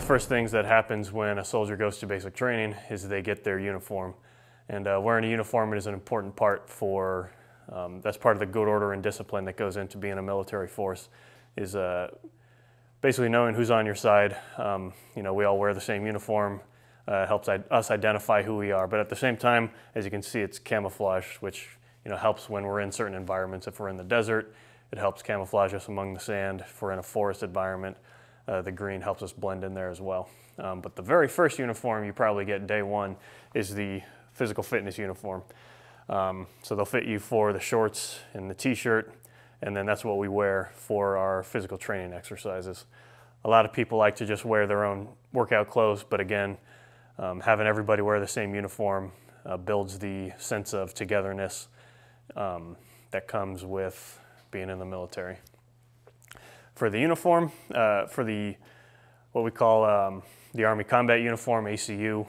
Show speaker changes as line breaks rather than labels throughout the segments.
first things that happens when a soldier goes to basic training is they get their uniform. And uh, wearing a uniform is an important part for, um, that's part of the good order and discipline that goes into being a military force, is uh, basically knowing who's on your side. Um, you know, we all wear the same uniform, uh, helps us identify who we are. But at the same time, as you can see, it's camouflage, which you know, helps when we're in certain environments. If we're in the desert, it helps camouflage us among the sand. If we're in a forest environment, uh, the green helps us blend in there as well. Um, but the very first uniform you probably get day one is the physical fitness uniform. Um, so they'll fit you for the shorts and the t-shirt, and then that's what we wear for our physical training exercises. A lot of people like to just wear their own workout clothes, but again, um, having everybody wear the same uniform uh, builds the sense of togetherness um, that comes with being in the military. For the uniform, uh, for the what we call um, the Army Combat Uniform, ACU,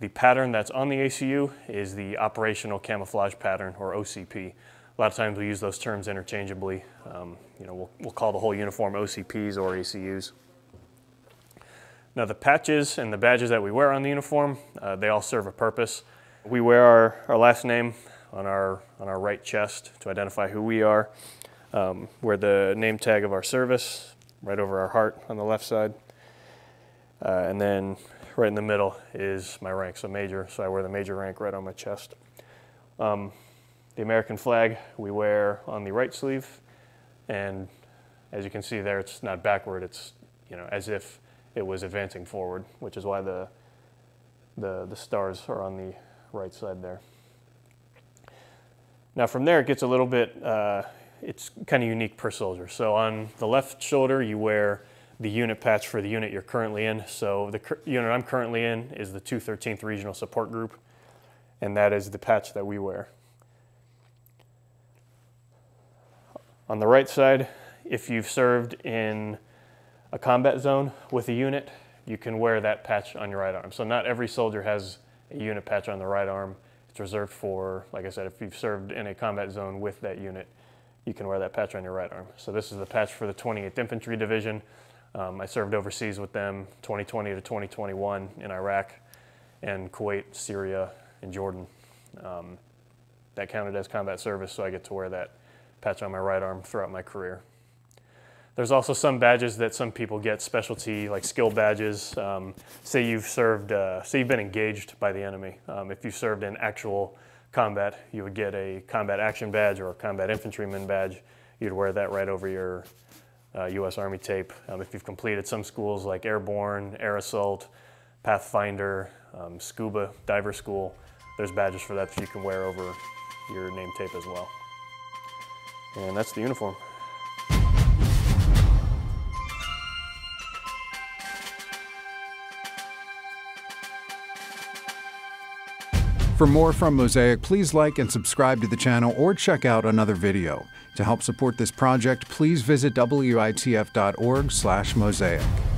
the pattern that's on the ACU is the Operational Camouflage Pattern, or OCP. A lot of times we use those terms interchangeably. Um, you know, we'll, we'll call the whole uniform OCPs or ACUs. Now the patches and the badges that we wear on the uniform, uh, they all serve a purpose. We wear our, our last name on our, on our right chest to identify who we are. Um, wear the name tag of our service right over our heart on the left side. Uh, and then right in the middle is my rank, so major, so I wear the major rank right on my chest. Um, the American flag we wear on the right sleeve, and as you can see there, it's not backward, it's you know as if it was advancing forward, which is why the, the, the stars are on the right side there. Now from there it gets a little bit, uh, it's kind of unique per soldier. So on the left shoulder you wear the unit patch for the unit you're currently in. So the unit I'm currently in is the 213th Regional Support Group, and that is the patch that we wear. On the right side, if you've served in a combat zone with a unit, you can wear that patch on your right arm. So not every soldier has a unit patch on the right arm. It's reserved for, like I said, if you've served in a combat zone with that unit, you can wear that patch on your right arm. So this is the patch for the 28th Infantry Division. Um, I served overseas with them 2020 to 2021 in Iraq and Kuwait, Syria, and Jordan. Um, that counted as combat service, so I get to wear that patch on my right arm throughout my career. There's also some badges that some people get, specialty like skill badges. Um, say you've served, uh, say you've been engaged by the enemy. Um, if you served in actual combat, you would get a combat action badge or a combat infantryman badge. You'd wear that right over your uh, U.S. Army tape. Um, if you've completed some schools like Airborne, Air Assault, Pathfinder, um, Scuba, Diver School, there's badges for that that you can wear over your name tape as well. And that's the uniform.
For more from Mosaic, please like and subscribe to the channel or check out another video. To help support this project, please visit witf.org/mosaic.